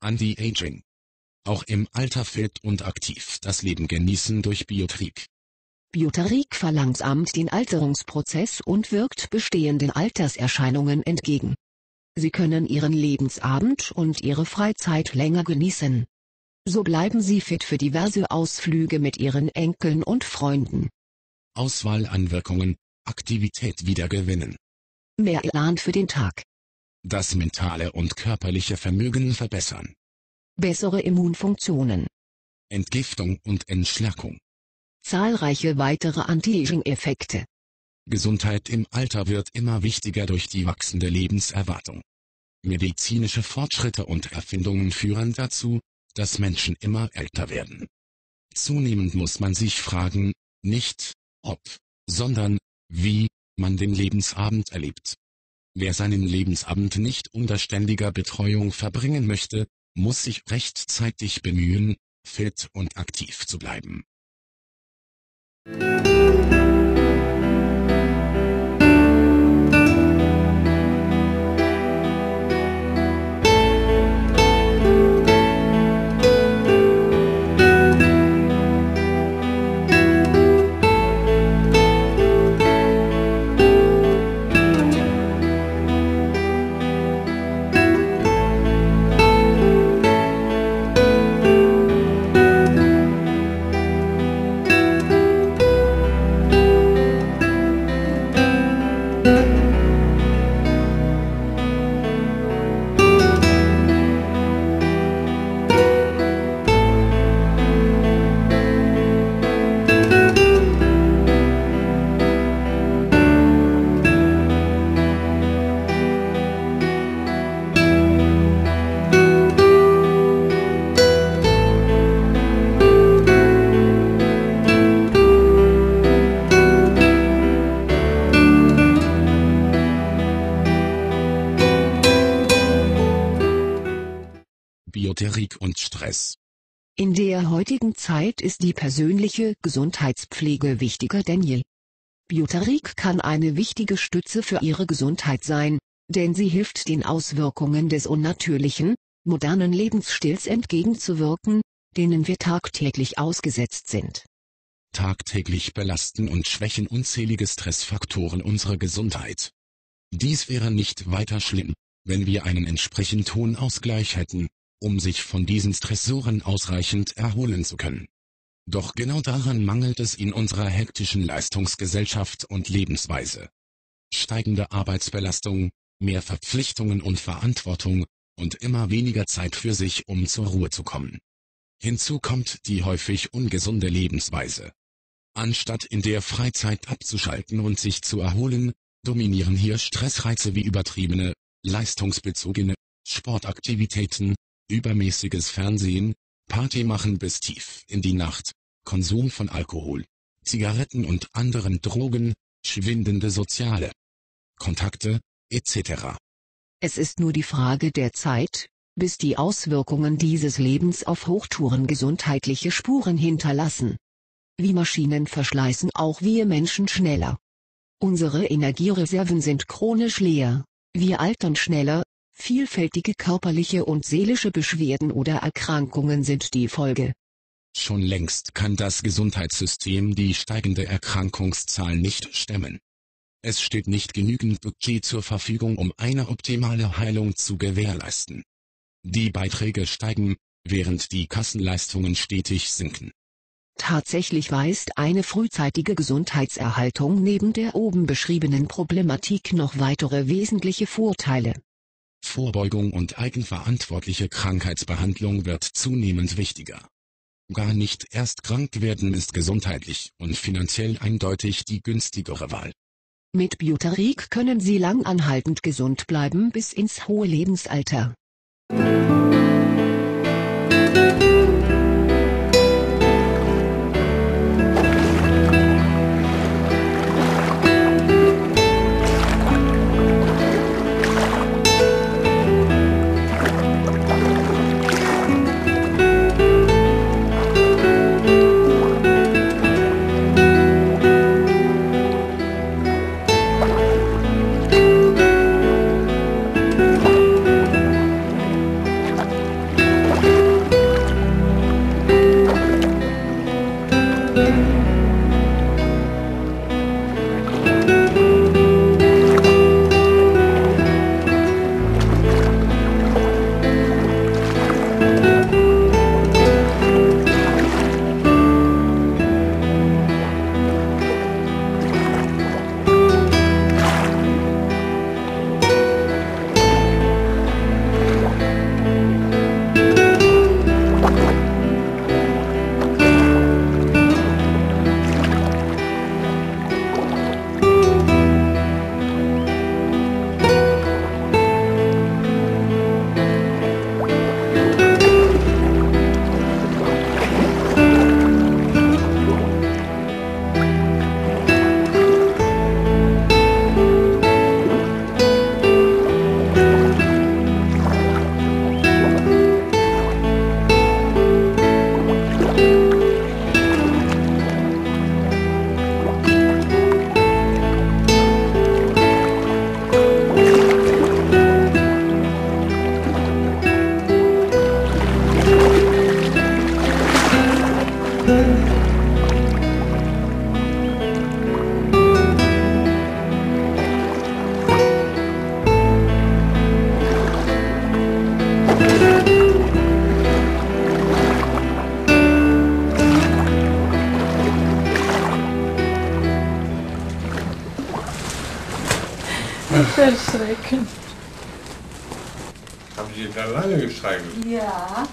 Anti-Aging. Auch im Alter fit und aktiv das Leben genießen durch Biotrick. Biotarik verlangsamt den Alterungsprozess und wirkt bestehenden Alterserscheinungen entgegen. Sie können Ihren Lebensabend und Ihre Freizeit länger genießen. So bleiben Sie fit für diverse Ausflüge mit Ihren Enkeln und Freunden. Auswahlanwirkungen, Aktivität wiedergewinnen. Mehr Elan für den Tag. Das mentale und körperliche Vermögen verbessern. Bessere Immunfunktionen. Entgiftung und Entschlackung. Zahlreiche weitere Anti-Aging-Effekte. Gesundheit im Alter wird immer wichtiger durch die wachsende Lebenserwartung. Medizinische Fortschritte und Erfindungen führen dazu, dass Menschen immer älter werden. Zunehmend muss man sich fragen, nicht, ob, sondern, wie, man den Lebensabend erlebt. Wer seinen Lebensabend nicht unter ständiger Betreuung verbringen möchte, muss sich rechtzeitig bemühen, fit und aktiv zu bleiben. Bioterik und Stress. In der heutigen Zeit ist die persönliche Gesundheitspflege wichtiger denn je. Biotarik kann eine wichtige Stütze für Ihre Gesundheit sein, denn sie hilft den Auswirkungen des unnatürlichen, modernen Lebensstils entgegenzuwirken, denen wir tagtäglich ausgesetzt sind. Tagtäglich belasten und schwächen unzählige Stressfaktoren unsere Gesundheit. Dies wäre nicht weiter schlimm, wenn wir einen entsprechend hohen Ausgleich hätten, um sich von diesen Stressoren ausreichend erholen zu können. Doch genau daran mangelt es in unserer hektischen Leistungsgesellschaft und Lebensweise. Steigende Arbeitsbelastung, mehr Verpflichtungen und Verantwortung, und immer weniger Zeit für sich, um zur Ruhe zu kommen. Hinzu kommt die häufig ungesunde Lebensweise. Anstatt in der Freizeit abzuschalten und sich zu erholen, dominieren hier Stressreize wie übertriebene, leistungsbezogene Sportaktivitäten, übermäßiges Fernsehen, Party machen bis tief in die Nacht, Konsum von Alkohol, Zigaretten und anderen Drogen, schwindende soziale Kontakte, etc. Es ist nur die Frage der Zeit, bis die Auswirkungen dieses Lebens auf Hochtouren gesundheitliche Spuren hinterlassen. Wie Maschinen verschleißen auch wir Menschen schneller. Unsere Energiereserven sind chronisch leer, wir altern schneller, Vielfältige körperliche und seelische Beschwerden oder Erkrankungen sind die Folge. Schon längst kann das Gesundheitssystem die steigende Erkrankungszahl nicht stemmen. Es steht nicht genügend Budget zur Verfügung, um eine optimale Heilung zu gewährleisten. Die Beiträge steigen, während die Kassenleistungen stetig sinken. Tatsächlich weist eine frühzeitige Gesundheitserhaltung neben der oben beschriebenen Problematik noch weitere wesentliche Vorteile. Vorbeugung und eigenverantwortliche Krankheitsbehandlung wird zunehmend wichtiger. Gar nicht erst krank werden ist gesundheitlich und finanziell eindeutig die günstigere Wahl. Mit Biotarik können Sie langanhaltend gesund bleiben bis ins hohe Lebensalter. Erschreckend. Habe ich ihn da lange gestreichelt? Ja.